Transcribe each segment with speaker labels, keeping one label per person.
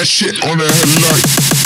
Speaker 1: that shit on the headlight.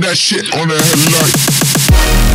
Speaker 1: that shit on the headlight.